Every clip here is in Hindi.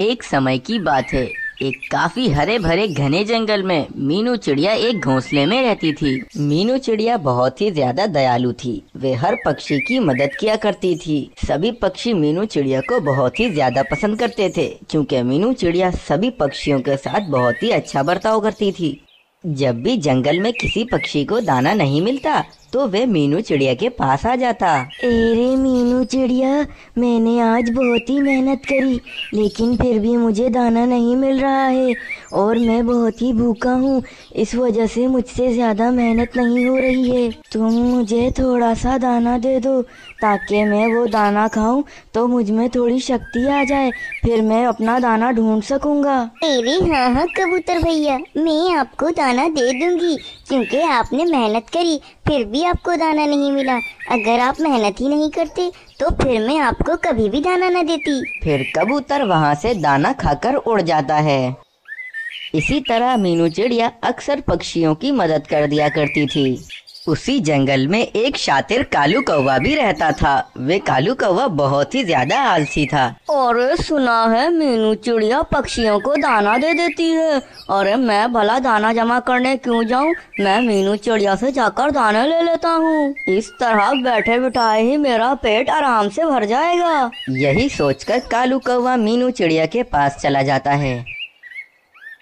एक समय की बात है। एक काफ़ी हरे भरे घने जंगल में मीनू चिड़िया एक घोंसले में रहती थी। मीनू चिड़िया बहुत ही ज़्यादा दयालु थी। वे हर पक्षी की मदद किया करती थी। सभी पक्षी मीनू चिड़िया को बहुत ही ज़्यादा पसंद करते थे, क्योंकि मीनू चिड़िया सभी पक्षियों के साथ बहुत ही अच्छा बर्ताव करती थी। जब भी जंगल में किसी पक्षी को दाना नहीं मिलता तो वह मीनू चिड़िया के पास आ जाता। अरे मीनू चिड़िया मैंने आज बहुत ही मेहनत करी लेकिन फिर भी मुझे दाना नहीं मिल रहा है और मैं बहुत ही भूखा हूँ इस वजह से मुझसे ज़्यादा मेहनत नहीं हो रही है। तुम मुझे थोड़ा सा दाना दे दो ताकि मैं वो दाना खाऊं तो मुझमें थोड़ी शक्ति आ जाए फिर मैं अपना दाना ढूंढ सकूँगा। अरे हाँ हाँ कबूतर भैया मैं आपको दाना दे दूँगी क्योंकि आपने मेहनत करी फिर भी आपको दाना नहीं मिला। अगर आप मेहनत ही नहीं करते तो फिर मैं आपको कभी भी दाना न देती। फिर कबूतर वहाँ से दाना खाकर उड़ जाता है। इसी तरह मीनू चिड़िया अक्सर पक्षियों की मदद कर दिया करती थी। उसी जंगल में एक शातिर कालू कौवा भी रहता था। वे कालू कौवा बहुत ही ज़्यादा आलसी था। और सुना है मीनू चिड़िया पक्षियों को दाना दे देती है। अरे मैं भला दाना जमा करने क्यों जाऊँ? मैं मीनू चिड़िया से जाकर दाना ले लेता हूँ। इस तरह बैठे बिठाए ही मेरा पेट आराम से भर जाएगा। यही सोचकर कालू कौवा मीनू चिड़िया के पास चला जाता है।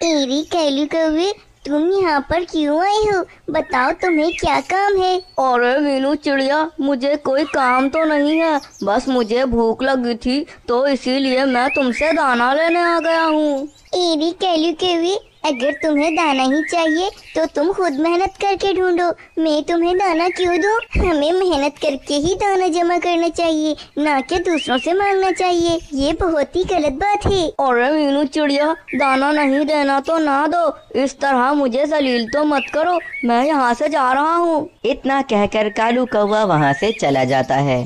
एरी कैलू कौवे तुम यहाँ पर क्यों आए हो? बताओ तुम्हें क्या काम है? अरे मीनू चिड़िया मुझे कोई काम तो नहीं है। बस मुझे भूख लगी थी तो इसीलिए मैं तुमसे दाना लेने आ गया हूँ। एरी कैलू केवी अगर तुम्हें दाना ही चाहिए तो तुम खुद मेहनत करके ढूंढो। मैं तुम्हें दाना क्यों दूँ? हमें मेहनत करके ही दाना जमा करना चाहिए ना कि दूसरों से मांगना चाहिए। ये बहुत ही गलत बात है। अरे मीनू चिड़िया दाना नहीं देना तो ना दो। इस तरह मुझे जलील तो मत करो। मैं यहाँ से जा रहा हूँ। इतना कहकर कालू कौवा वहाँ से चला जाता है।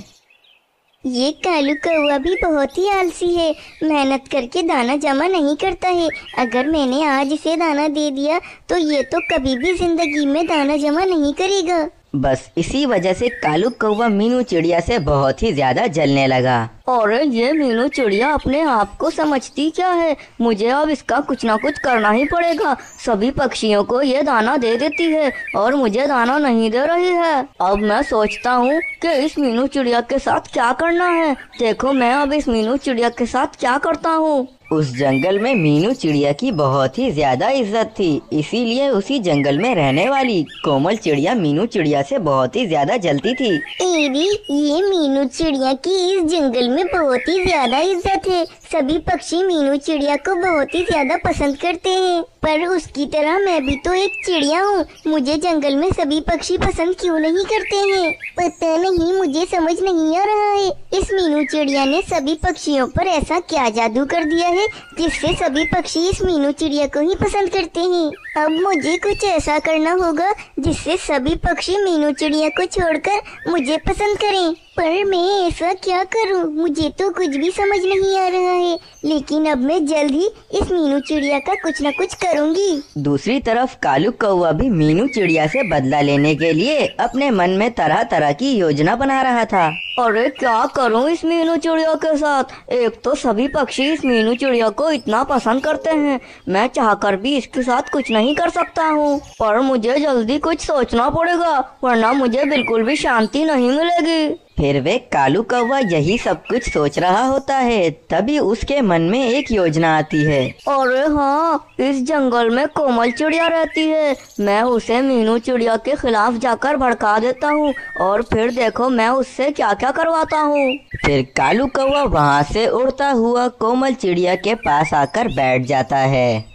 ये कालू कौआ भी बहुत ही आलसी है। मेहनत करके दाना जमा नहीं करता है। अगर मैंने आज इसे दाना दे दिया तो ये तो कभी भी ज़िंदगी में दाना जमा नहीं करेगा। बस इसी वजह से कालू कौवा मीनू चिड़िया से बहुत ही ज़्यादा जलने लगा। और ये मीनू चिड़िया अपने आप को समझती क्या है? मुझे अब इसका कुछ ना कुछ करना ही पड़ेगा। सभी पक्षियों को ये दाना दे देती है और मुझे दाना नहीं दे रही है। अब मैं सोचता हूँ कि इस मीनू चिड़िया के साथ क्या करना है। देखो, मैं अब इस मीनू चिड़िया के साथ क्या करता हूँ। उस जंगल में मीनू चिड़िया की बहुत ही ज़्यादा इज़्ज़त थी, इसीलिए उसी जंगल में रहने वाली कोमल चिड़िया मीनू चिड़िया से बहुत ही ज़्यादा जलती थी। एरी ये मीनू चिड़िया की इस जंगल में बहुत ही ज़्यादा इज़्ज़त है। सभी पक्षी मीनू चिड़िया को बहुत ही ज़्यादा पसंद करते हैं। पर उसकी तरह मैं भी तो एक चिड़िया हूँ। मुझे जंगल में सभी पक्षी पसंद क्यों नहीं करते हैं? पता नहीं, मुझे समझ नहीं आ रहा है। इस मीनू चिड़िया ने सभी पक्षियों पर ऐसा क्या जादू कर दिया है, जिससे सभी पक्षी इस मीनू चिड़िया को ही पसंद करते हैं? अब मुझे कुछ ऐसा करना होगा, जिससे सभी पक्षी मीनू चिड़िया को छोड़कर मुझे पसंद करें। पर मैं ऐसा क्या करूँ? मुझे तो कुछ भी समझ नहीं आ रहा है। लेकिन अब मैं जल्द ही इस मीनू चिड़िया का कुछ न कुछ करूँगी। दूसरी तरफ़ कालू कौवा भी मीनू चिड़िया से बदला लेने के लिए अपने मन में तरह तरह की योजना बना रहा था। अरे, क्या करूँ इस मीनू चिड़िया के साथ? एक तो सभी पक्षी इस मीनू चिड़िया को इतना पसंद करते हैं। मैं चाहकर भी इसके साथ कुछ नहीं कर सकता हूँ। पर मुझे जल्दी कुछ सोचना पड़ेगा, वरना मुझे बिल्कुल भी शांति नहीं मिलेगी। फिर वे कालू कौवा यही सब कुछ सोच रहा होता है। तभी उसके मन में एक योजना आती है। अरे हाँ इस जंगल में कोमल चिड़िया रहती है। मैं उसे मीनू चिड़िया के खिलाफ जाकर भड़का देता हूँ और फिर देखो मैं उससे क्या क्या करवाता हूँ। फिर कालू कौवा वहाँ से उड़ता हुआ कोमल चिड़िया के पास आकर बैठ जाता है।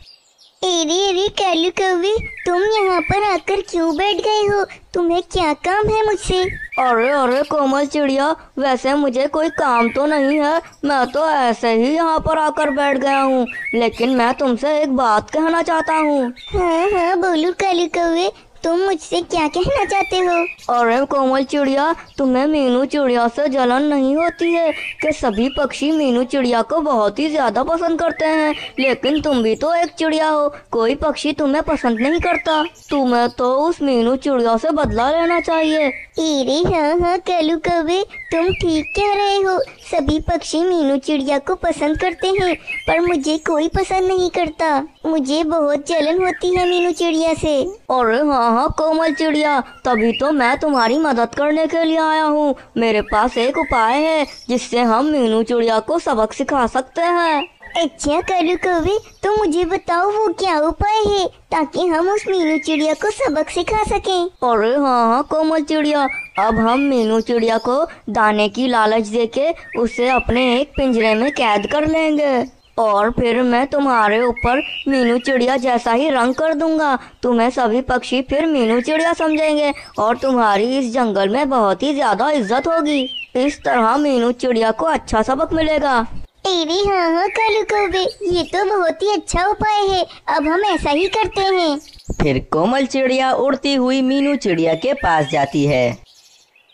एरे एरे कालू कौवे, तुम यहाँ पर आकर क्यों बैठ गए हो? तुम्हें क्या काम है मुझसे? अरे अरे कोमल चिड़िया वैसे मुझे कोई काम तो नहीं है। मैं तो ऐसे ही यहाँ पर आकर बैठ गया हूँ। लेकिन मैं तुमसे एक बात कहना चाहता हूँ। हाँ हाँ बोलू काली कौवे। तुम मुझसे क्या कहना चाहते हो? अरे कोमल चिड़िया तुम्हें मीनू चिड़िया से जलन नहीं होती है कि सभी पक्षी मीनू चिड़िया को बहुत ही ज़्यादा पसंद करते हैं। लेकिन तुम भी तो एक चिड़िया हो कोई पक्षी तुम्हें पसंद नहीं करता। तुम्हें तो उस मीनू चिड़िया से बदला लेना चाहिए। अरे हाँ हाँ कालू कौवे तुम ठीक कह रहे हो। सभी पक्षी मीनू चिड़िया को पसंद करते हैं, पर मुझे कोई पसंद नहीं करता। मुझे बहुत जलन होती है मीनू चिड़िया से। अरे हाँ हाँ कोमल चिड़िया, तभी तो मैं तुम्हारी मदद करने के लिए आया हूँ। मेरे पास एक उपाय है, जिससे हम मीनू चिड़िया को सबक सिखा सकते हैं। अच्छा कालू कौवे तो मुझे बताओ वो क्या उपाय है, ताकि हम उस मीनू चिड़िया को सबक सिखा सकें। अरे हाँ हाँ कोमल चिड़िया, अब हम मीनू चिड़िया को दाने की लालच देके उसे अपने एक पिंजरे में कैद कर लेंगे। और फिर मैं तुम्हारे ऊपर मीनू चिड़िया जैसा ही रंग कर दूँगा। तुम्हें सभी पक्षी फिर मीनू चिड़िया समझेंगे, और तुम्हारी इस जंगल में बहुत ही ज़्यादा इज़्ज़त होगी। इस तरह मीनू चिड़िया को अच्छा सबक मिलेगा। अरे हाँ हाँ कालू कौवे ये तो बहुत ही अच्छा उपाय है। अब हम ऐसा ही करते हैं। फिर कोमल चिड़िया उड़ती हुई मीनू चिड़िया के पास जाती है।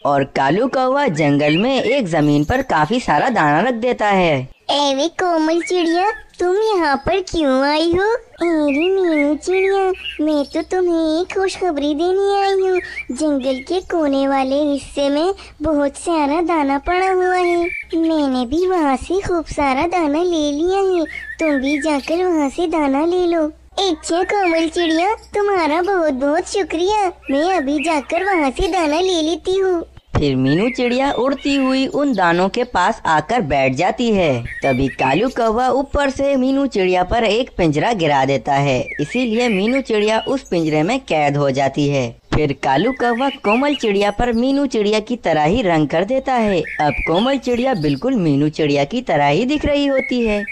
और कालू कौवा जंगल में एक ज़मीन पर काफ़ी सारा दाना रख देता है। एवे कोमल चिड़िया तुम यहाँ पर क्यों आई हो? अरे मीनू चिड़िया, मैं तो तुम्हें एक खुशखबरी देने आई हूँ। जंगल के कोने वाले हिस्से में बहुत सारा दाना पड़ा हुआ है। मैंने भी वहाँ से खूब सारा दाना ले लिया है। तुम भी जाकर वहाँ से दाना ले लो। अच्छा कोमल चिड़िया, तुम्हारा बहुत बहुत शुक्रिया। मैं अभी जाकर वहाँ से दाना ले लेती हूँ। फिर मीनू चिड़िया उड़ती हुई उन दानों के पास आकर बैठ जाती है। तभी कालू कौवा ऊपर से मीनू चिड़िया पर एक पिंजरा गिरा देता है। इसीलिए मीनू चिड़िया उस पिंजरे में कैद हो जाती है। फिर कालू कौवा कोमल चिड़िया पर मीनू चिड़िया की तरह ही रंग कर देता है। अब कोमल चिड़िया बिल्कुल मीनू चिड़िया की तरह ही दिख रही होती है।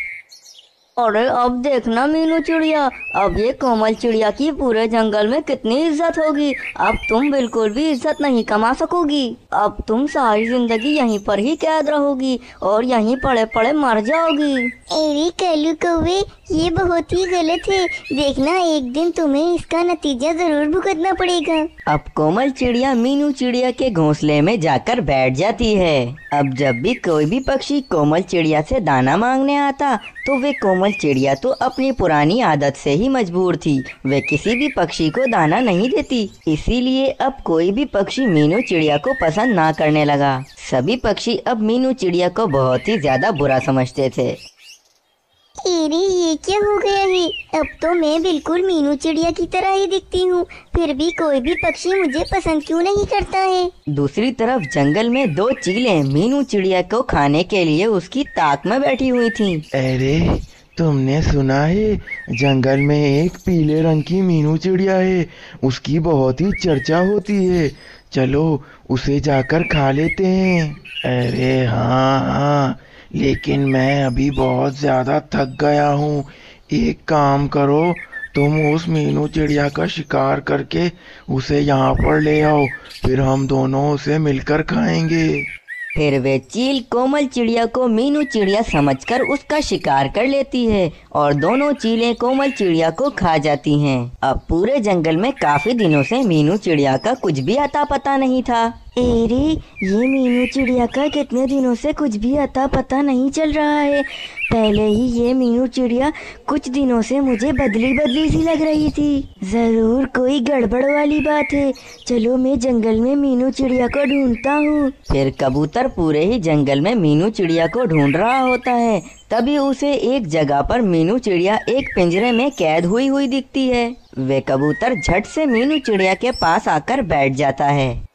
अरे अब देखना मीनू चिड़िया। अब ये कोमल चिड़िया की पूरे जंगल में कितनी इज़्ज़त होगी। अब तुम बिल्कुल भी इज़्ज़त नहीं कमा सकोगी। अब तुम सारी ज़िंदगी यहीं पर ही कैद रहोगी और यहीं पड़े पड़े मर जाओगी। अरे कालू कौवे ये बहुत ही गलत है। देखना एक दिन तुम्हें इसका नतीजा ज़रूर भुगतना पड़ेगा। अब कोमल चिड़िया मीनू चिड़िया के घोंसले में जाकर बैठ जाती है। अब जब भी कोई भी पक्षी कोमल चिड़िया से दाना मांगने आता तो वे कोमल चिड़िया तो अपनी पुरानी आदत से ही मजबूर थी। वे किसी भी पक्षी को दाना नहीं देती। इसीलिए अब कोई भी पक्षी मीनू चिड़िया को पसंद ना करने लगा। सभी पक्षी अब मीनू चिड़िया को बहुत ही ज़्यादा बुरा समझते थे। अरे ये क्या हो गया है? अब तो मैं बिल्कुल मीनू चिड़िया की तरह ही दिखती हूँ। फिर भी कोई भी पक्षी मुझे पसंद क्यों नहीं करता है? दूसरी तरफ़ जंगल में दो चीलें मीनू चिड़िया को खाने के लिए उसकी ताक में बैठी हुई थी। अरे तुमने सुना है जंगल में एक पीले रंग की मीनू चिड़िया है। उसकी बहुत ही चर्चा होती है। चलो उसे जाकर खा लेते हैं। अरे हाँ हाँ। लेकिन मैं अभी बहुत ज़्यादा थक गया हूँ। एक काम करो, तुम उस मीनू चिड़िया का शिकार करके उसे यहाँ पर ले आओ, फिर हम दोनों उसे मिलकर खाएँगे। फिर वे चील कोमल चिड़िया को मीनू चिड़िया समझकर उसका शिकार कर लेती है और दोनों चीलें कोमल चिड़िया को खा जाती हैं। अब पूरे जंगल में काफ़ी दिनों से मीनू चिड़िया का कुछ भी अता पता नहीं था। एरे ये मीनू चिड़िया का कितने दिनों से कुछ भी अता पता नहीं चल रहा है। पहले ही ये मीनू चिड़िया कुछ दिनों से मुझे बदली बदली सी लग रही थी। ज़रूर कोई गड़बड़ वाली बात है। चलो मैं जंगल में मीनू चिड़िया को ढूंढता हूँ। फिर कबूतर पूरे ही जंगल में मीनू चिड़िया को ढूंढ रहा होता है। तभी उसे एक जगह पर मीनू चिड़िया एक पिंजरे में कैद हुई हुई दिखती है। वे कबूतर झट से मीनू चिड़िया के पास आकर बैठ जाता है।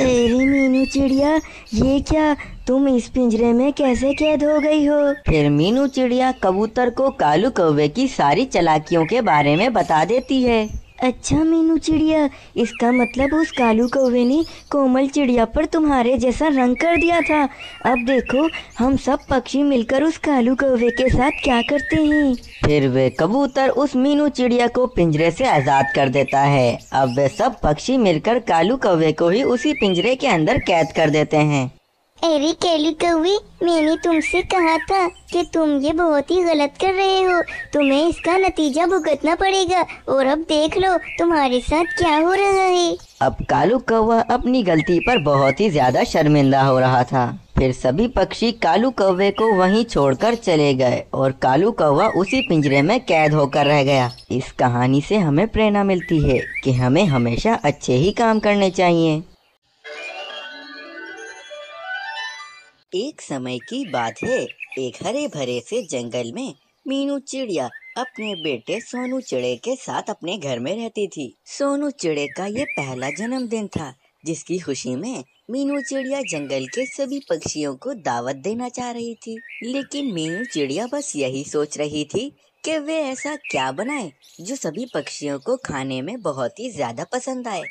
अरे मीनू चिड़िया ये क्या तुम इस पिंजरे में कैसे कैद हो गई हो? फिर मीनू चिड़िया कबूतर को कालू कौवे की सारी चलाकियों के बारे में बता देती है। अच्छा मीनू चिड़िया। इसका मतलब उस कालू कौवे ने कोमल चिड़िया पर तुम्हारे जैसा रंग कर दिया था। अब देखो, हम सब पक्षी मिलकर उस कालू कौवे के साथ क्या करते हैं? फिर वे कबूतर उस मीनू चिड़िया को पिंजरे से आज़ाद कर देता है। अब वे सब पक्षी मिलकर कालू कौवे को ही उसी पिंजरे के अंदर कैद कर देते हैं। अरे केली कौवे मैंने तुमसे कहा था कि तुम ये बहुत ही गलत कर रहे हो। तुम्हें इसका नतीजा भुगतना पड़ेगा। और अब देख लो, तुम्हारे साथ क्या हो रहा है। अब कालू कौवा अपनी गलती पर बहुत ही ज़्यादा शर्मिंदा हो रहा था। फिर सभी पक्षी कालू कौवे को वहीं छोड़कर चले गए और कालू कौवा उसी पिंजरे में कैद होकर रह गया। इस कहानी से हमें प्रेरणा मिलती है कि हमें हमेशा अच्छे ही काम करने चाहिए। एक समय की बात है। एक हरे भरे से जंगल में मीनू चिड़िया अपने बेटे सोनू चिड़े के साथ अपने घर में रहती थी। सोनू चिड़े का ये पहला जन्मदिन था, जिसकी खुशी में मीनू चिड़िया जंगल के सभी पक्षियों को दावत देना चाह रही थी। लेकिन मीनू चिड़िया बस यही सोच रही थी कि वे ऐसा क्या बनाए जो सभी पक्षियों को खाने में बहुत ही ज़्यादा पसंद आए।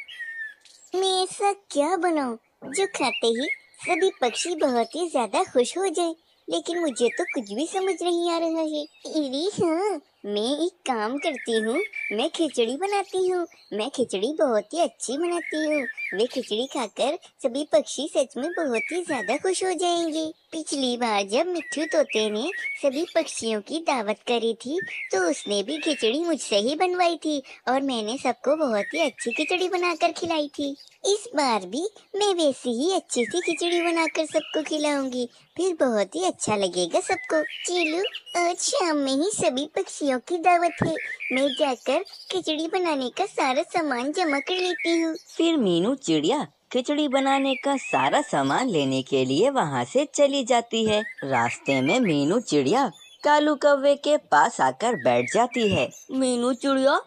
मैं ऐसा क्या बनाऊँ जो खाते ही सभी पक्षी बहुत ही ज़्यादा खुश हो जाएँ? लेकिन मुझे तो कुछ भी समझ नहीं आ रहा है अरे हाँ मैं एक काम करती हूँ, मैं खिचड़ी बनाती हूँ, मैं खिचड़ी बहुत ही अच्छी बनाती हूँ, वे खिचड़ी खाकर सभी पक्षी सच में बहुत ही ज़्यादा खुश हो जाएँगे पिछली बार जब मिट्टू तोते ने सभी पक्षियों की दावत करी थी तो उसने भी खिचड़ी मुझसे ही बनवाई थी, और मैंने सबको बहुत ही अच्छी खिचड़ी बनाकर खिलाई थी इस बार भी मैं वैसी ही अच्छी सी खिचड़ी बनाकर सबको खिलाऊँगी। फिर बहुत ही अच्छा लगेगा सबको। चलो आज शाम में ही सभी पक्षियों की दावत है। मैं जाकर खिचड़ी बनाने का सारा सामान जमा कर लेती हूँ। फिर मीनू चिड़िया खिचड़ी बनाने का सारा सामान लेने के लिए वहाँ से चली जाती है। रास्ते में मीनू चिड़िया कालू कौवे के पास आकर बैठ जाती है। मीनू चिड़िया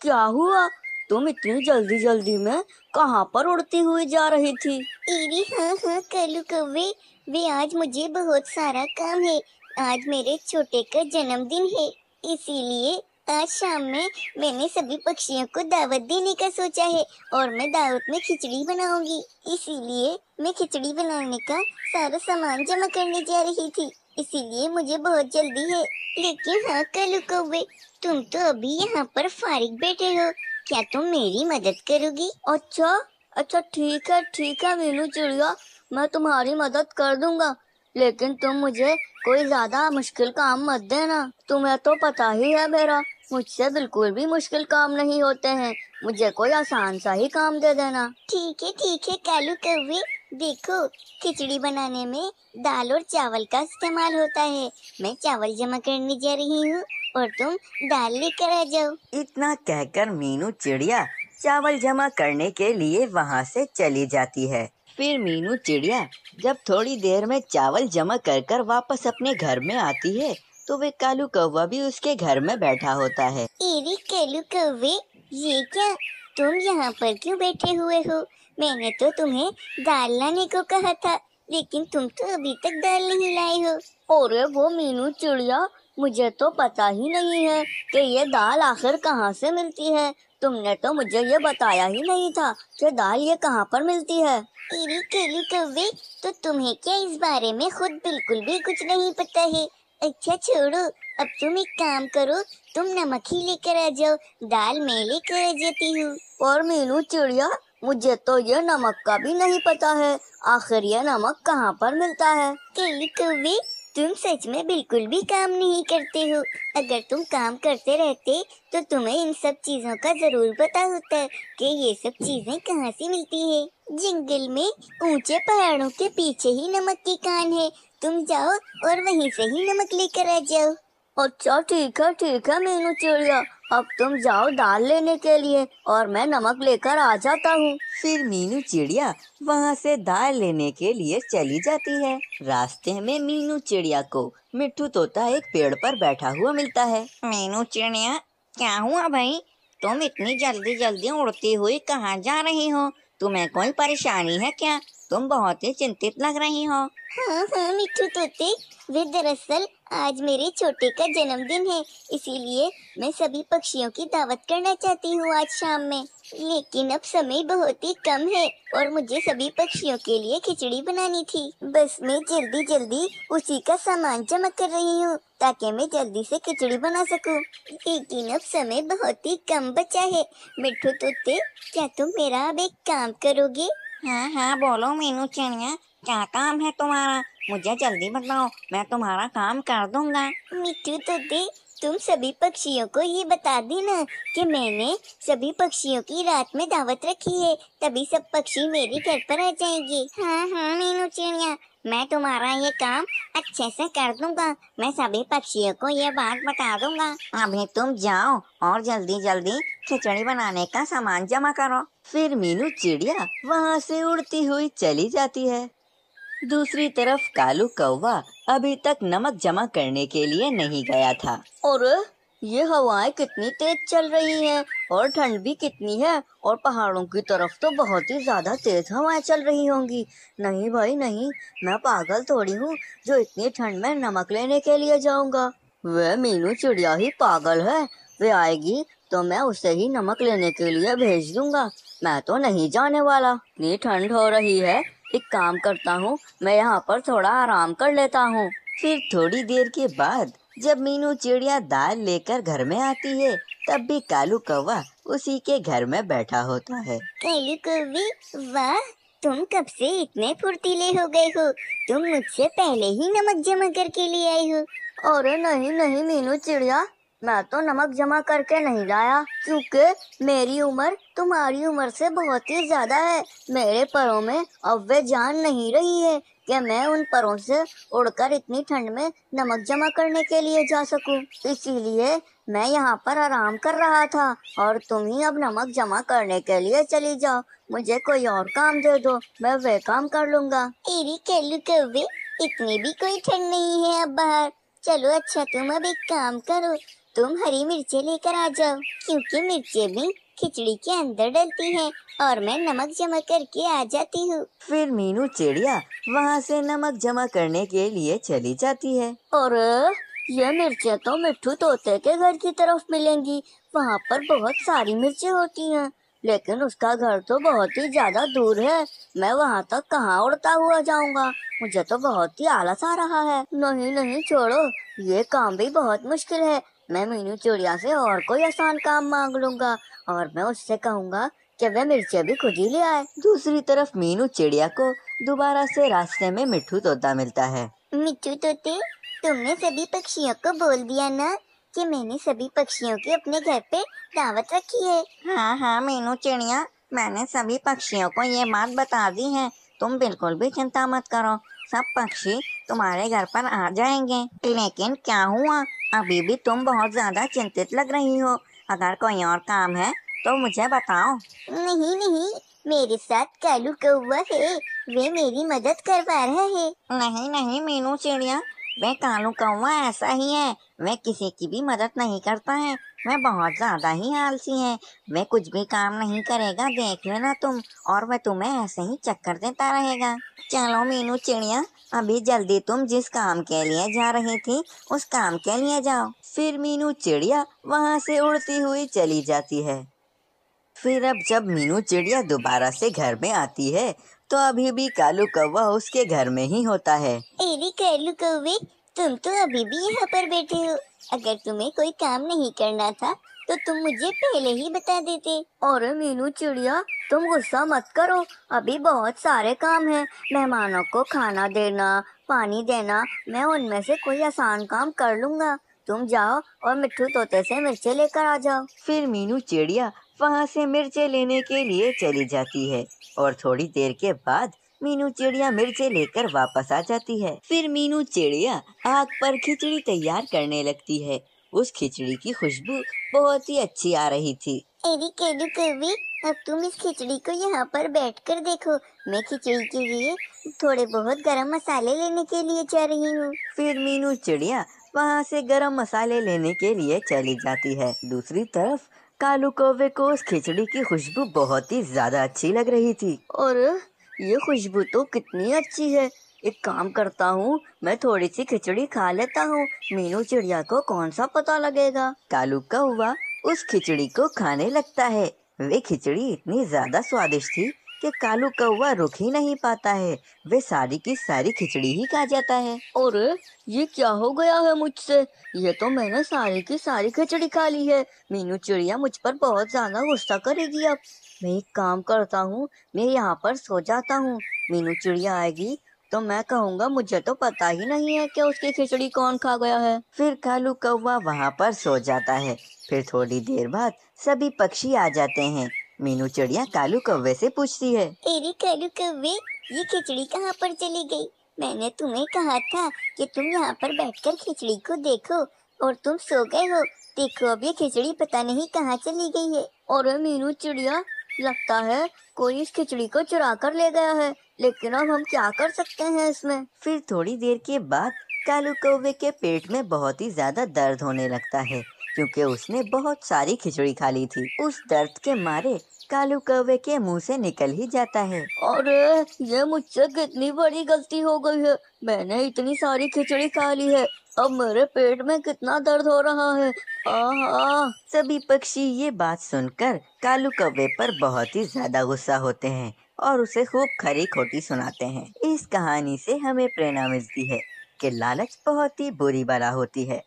क्या हुआ? तुम इतनी जल्दी जल्दी में कहाँ पर उड़ती हुई जा रही थी? अरे हाँ हाँ कालू कौवे, वे आज मुझे बहुत सारा काम है। आज मेरे छोटे का जन्मदिन है। इसीलिए आज शाम में मैंने सभी पक्षियों को दावत देने का सोचा है और मैं दावत में खिचड़ी बनाऊँगी। इसीलिए मैं खिचड़ी बनाने का सारा सामान जमा करने जा रही थी। इसीलिए मुझे बहुत जल्दी है। लेकिन हाँ कलू कौवे, तुम तो अभी यहाँ पर फारिग बैठे हो। क्या तुम मेरी मदद करोगी? अच्छा अच्छा ठीक है ठीक है, मीनू चिड़िया, मैं तुम्हारी मदद कर दूँगा। लेकिन तुम मुझे कोई ज़्यादा मुश्किल काम मत देना। तुम्हें तो पता ही है मेरा, मुझसे बिल्कुल भी मुश्किल काम नहीं होते हैं। मुझे कोई आसान सा ही काम दे देना। ठीक है ठीक है, कैलू कौवे देखो खिचड़ी बनाने में दाल और चावल का इस्तेमाल होता है। मैं चावल जमा करने जा रही हूँ और तुम दाल लेकर आ जाओ। इतना कहकर मीनू चिड़िया चावल जमा करने के लिए वहाँ से चली जाती है। फिर मीनू चिड़िया जब थोड़ी देर में चावल जमा कर कर वापस अपने घर में आती है तो वे कालू कौवा भी उसके घर में बैठा होता है। एरी कालू कौवे ये क्या? तुम यहाँ पर क्यों बैठे हुए हो? मैंने तो तुम्हें दाल लाने को कहा था, लेकिन तुम तो अभी तक दाल नहीं लाए हो। और वो मीनू चिड़िया, मुझे तो पता ही नहीं है कि ये दाल आखिर कहाँ से मिलती है। तुमने तो मुझे ये बताया ही नहीं था कि दाल ये कहाँ पर मिलती है। तेरी केलू कौवे तो तुम्हें क्या इस बारे में खुद बिल्कुल भी कुछ नहीं पता है? अच्छा छोड़ो, अब तुम एक काम करो, तुम नमक ही लेकर आ जाओ, दाल मैं लेकर आ जाती हूँ। और मीनू चिड़िया मुझे तो ये नमक का भी नहीं पता है। आखिर ये नमक कहाँ पर मिलता है? तुम सच में बिल्कुल भी काम नहीं करते हो। अगर तुम काम करते रहते तो तुम्हें इन सब चीज़ों का ज़रूर पता होता कि ये सब चीज़ें कहाँ से मिलती है। जंगल में ऊँचे पहाड़ों के पीछे ही नमक की कान है। तुम जाओ और वहीं से ही नमक लेकर आ जाओ। अच्छा ठीक है ठीक है मीनू चिड़िया। अब तुम जाओ दाल लेने के लिए और मैं नमक लेकर आ जाता हूँ। फिर मीनू चिड़िया वहाँ से दाल लेने के लिए चली जाती है। रास्ते में मीनू चिड़िया को मिट्टू तोता एक पेड़ पर बैठा हुआ मिलता है। मीनू चिड़िया क्या हुआ भाई? तुम इतनी जल्दी जल्दी उड़ती हुई कहाँ जा रही हो? तुम्हें कोई परेशानी है क्या? तुम बहुत ही चिंतित लग रही हो। हाँ हाँ मिट्टू तोते, वे दरअसल आज मेरे छोटे का जन्मदिन है, इसीलिए मैं सभी पक्षियों की दावत करना चाहती हूँ आज शाम में। लेकिन अब समय बहुत ही कम है और मुझे सभी पक्षियों के लिए खिचड़ी बनानी थी। बस मैं जल्दी जल्दी उसी का सामान जमा कर रही हूँ, ताकि मैं जल्दी से खिचड़ी बना सकूँ। लेकिन अब समय बहुत ही कम बचा है। मिट्टू तोते, क्या तुम मेरा अब एक काम करोगे? हाँ हाँ बोलो मीनू चिड़िया क्या काम है तुम्हारा? मुझे जल्दी बताओ मैं तुम्हारा काम कर दूँगा। मिट्टू तोते तुम सभी पक्षियों को ये बता देना कि मैंने सभी पक्षियों की रात में दावत रखी है तभी सब पक्षी मेरे घर पर आ जाएँगे। हाँ हाँ मीनू चिड़िया मैं तुम्हारा ये काम अच्छे से कर दूँगा। मैं सभी पक्षियों को ये बात बता दूँगा। अभी तुम जाओ और जल्दी जल्दी खिचड़ी बनाने का सामान जमा करो। फिर मीनू चिड़िया वहाँ से उड़ती हुई चली जाती है। दूसरी तरफ़ कालू कौवा अभी तक नमक जमा करने के लिए नहीं गया था। और ये हवाएँ कितनी तेज चल रही हैं, और ठंड भी कितनी है, और पहाड़ों की तरफ़ तो बहुत ही ज़्यादा तेज हवाएँ चल रही होंगी। नहीं भाई, नहीं, मैं पागल थोड़ी हूँ जो इतनी ठंड में नमक लेने के लिए जाऊँगा। वह मीनू चिड़िया ही पागल है वे आएगी तो मैं उसे ही नमक लेने के लिए भेज दूँगा। मैं तो नहीं जाने वाला। इतनी ठंड हो रही है। एक काम करता हूँ मैं यहाँ पर थोड़ा आराम कर लेता हूँ। फिर थोड़ी देर के बाद जब मीनू चिड़िया दाल लेकर घर में आती है तब भी कालू कौवा उसी के घर में बैठा होता है। कालू कौवी वाह तुम कब से इतने फुर्तीले हो गए हो? तुम मुझसे पहले ही नमक जमा करके ले आई हो। अरे नहीं नहीं मीनू चिड़िया मैं तो नमक जमा करके नहीं लाया, क्योंकि मेरी उम्र तुम्हारी उम्र से बहुत ही ज़्यादा है। मेरे परों में अब वे जान नहीं रही है कि मैं उन परों से उड़कर इतनी ठंड में नमक जमा करने के लिए जा सकूँ। इसीलिए मैं यहाँ पर आराम कर रहा था, और तुम ही अब नमक जमा करने के लिए चली जाओ। मुझे कोई और काम दे दो, मैं वे काम कर लूँगा। एरी केलू कौवे इतनी भी कोई ठंड नहीं है अब बाहर। चलो अच्छा तुम अब एक काम करो तुम हरी मिर्चें लेकर आ जाओ क्योंकि मिर्चें भी खिचड़ी के अंदर डलती हैं और मैं नमक जमा करके आ जाती हूँ। फिर मीनू चिड़िया वहाँ से नमक जमा करने के लिए चली जाती है। और ये मिर्चें तो मिट्टू तोते के घर की तरफ़ मिलेंगी वहाँ पर बहुत सारी मिर्चें होती हैं लेकिन उसका घर तो बहुत ही ज़्यादा दूर है मैं वहाँ तक कहाँ उड़ता हुआ जाऊँगा मुझे तो बहुत ही आलस आ रहा है। नहीं नहीं छोड़ो ये काम भी बहुत मुश्किल है मैं मीनू चिड़िया से और कोई आसान काम मांग लूँगा और मैं उससे कहूँगा कि वह मिर्चे भी खुद ही ले आए। दूसरी तरफ़ मीनू चिड़िया को दोबारा से रास्ते में मिट्टू तोता मिलता है। मिट्टू तोते तुमने सभी पक्षियों को बोल दिया ना कि मैंने सभी पक्षियों की अपने घर पे दावत रखी है। हाँ हाँ मीनू चिड़िया मैंने सभी पक्षियों को ये बात बता दी है। तुम बिल्कुल भी चिंता मत करो सब पक्षी तुम्हारे घर पर आ जाएँगे। लेकिन क्या हुआ? अभी भी तुम बहुत ज़्यादा चिंतित लग रही हो अगर कोई और काम है तो मुझे बताओ नहीं नहीं मेरे साथ कालू कौवा है वे मेरी मदद करवा रहे है नहीं नहीं मीनू चिड़िया वे कालू कौवा ऐसा ही है वे किसी की भी मदद नहीं करता है वे बहुत ज़्यादा ही आलसी है। वे कुछ भी काम नहीं करेगा, देख लेना तुम, और वह तुम्हें ऐसे ही चक्कर देता रहेगा। चलो मीनू चिड़िया, अभी जल्दी तुम जिस काम के लिए जा रही थी, उस काम के लिए जाओ। फिर मीनू चिड़िया वहाँ से उड़ती हुई चली जाती है। फिर अब जब मीनू चिड़िया दोबारा से घर में आती है तो अभी भी कालू कौवा उसके घर में ही होता है। एरी कालू कौवे, तुम तो अभी भी यहाँ पर बैठे हो। अगर तुम्हें कोई काम नहीं करना था तो तुम मुझे पहले ही बता देते। और मीनू चिड़िया, तुम गुस्सा मत करो। अभी बहुत सारे काम हैं। मेहमानों को खाना देना, पानी देना, मैं उनमें से कोई आसान काम कर लूँगा। तुम जाओ और मिट्टू तोते से मिर्चे लेकर आ जाओ। फिर मीनू चिड़िया वहाँ से मिर्चे लेने के लिए चली जाती है। और थोड़ी देर के बाद मीनू चिड़िया मिर्चे लेकर वापस आ जाती है। फिर मीनू चिड़िया आग पर खिचड़ी तैयार करने लगती है। उस खिचड़ी की खुशबू बहुत ही अच्छी आ रही थी। एरी केलू कौवे अब तुम इस खिचड़ी को यहाँ पर बैठकर देखो। मैं खिचड़ी के लिए थोड़े बहुत गरम मसाले लेने के लिए जा रही हूँ। फिर मीनू चिड़िया वहाँ से गरम मसाले लेने के लिए चली जाती है। दूसरी तरफ़ कालू कौवे को उस खिचड़ी की खुशबू बहुत ही ज़्यादा अच्छी लग रही थी। और ये खुशबू तो कितनी अच्छी है। एक काम करता हूँ, मैं थोड़ी सी खिचड़ी खा लेता हूँ। मीनू चिड़िया को कौन सा पता लगेगा? कालू का हुआ, उस खिचड़ी को खाने लगता है। वे खिचड़ी इतनी ज़्यादा स्वादिष्ट थी। कि कालू कौवा रुक ही नहीं पाता है। वे सारी की सारी खिचड़ी ही खा जाता है। और ये क्या हो गया है मुझसे? ये तो मैंने सारी की सारी खिचड़ी खा ली है। मीनू चिड़िया मुझ पर बहुत ज़्यादा गुस्सा करेगी अब। मैं एक काम करता हूँ मैं यहाँ पर सो जाता हूँ। मीनू चिड़िया आएगी तो मैं कहूँगा मुझे तो पता ही नहीं है कि उसकी खिचड़ी कौन खा गया है। फिर कालू कौवा वहाँ पर सो जाता है। फिर थोड़ी देर बाद सभी पक्षी आ जाते हैं। मीनू चिड़िया कालू कौवे से पूछती है। एरी कालू कौवे ये खिचड़ी कहाँ पर चली गई? मैंने तुम्हें कहा था कि तुम यहाँ पर बैठकर खिचड़ी को देखो और तुम सो गए हो। देखो अब ये खिचड़ी पता नहीं कहाँ चली गई है। और मीनू चिड़िया लगता है कोई इस खिचड़ी को चुरा कर ले गया है लेकिन अब हम क्या कर सकते हैं इसमें? फिर थोड़ी देर के बाद कालू कौवे के पेट में बहुत ही ज़्यादा दर्द होने लगता है। क्योंकि उसने बहुत सारी खिचड़ी खा ली थी। उस दर्द के मारे कालू कौवे के मुँह से निकल ही जाता है। और ये मुझसे कितनी बड़ी गलती हो गई है। मैंने इतनी सारी खिचड़ी खा ली है। अब मेरे पेट में कितना दर्द हो रहा है। आहा। सभी पक्षी ये बात सुनकर कालू कौवे पर बहुत ही ज़्यादा गुस्सा होते हैं और उसे खूब खरी खोटी सुनाते हैं। इस कहानी से हमें प्रेरणा मिलती है कि लालच बहुत ही बुरी बला होती है।